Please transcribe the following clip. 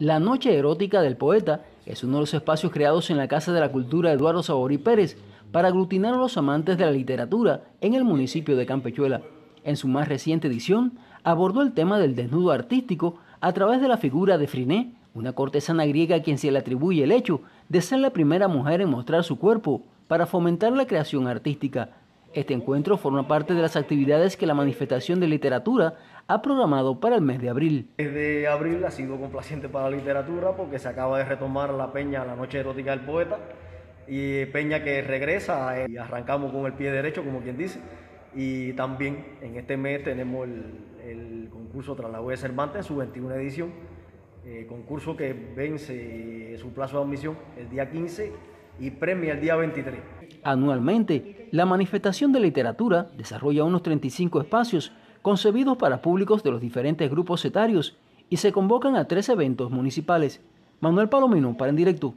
La Noche Erótica del Poeta es uno de los espacios creados en la Casa de la Cultura Eduardo Saborí Pérez para aglutinar a los amantes de la literatura en el municipio de Campechuela. En su más reciente edición, abordó el tema del desnudo artístico a través de la figura de Friné, una cortesana griega a quien se le atribuye el hecho de ser la primera mujer en mostrar su cuerpo para fomentar la creación artística. Este encuentro forma parte de las actividades que la manifestación de literatura ha programado para el mes de abril. Desde abril ha sido complaciente para la literatura porque se acaba de retomar la peña La Noche Erótica del Poeta y peña que regresa eh, y arrancamos con el pie derecho, como quien dice. Y también en este mes tenemos el, concurso Tras la de Cervantes, su 21 edición, eh, concurso que vence su plazo de admisión el día 15 y premia el día 23. Anualmente, la manifestación de literatura desarrolla unos 35 espacios concebidos para públicos de los diferentes grupos etarios y se convocan a tres eventos municipales. Manuel Palomino para en directo.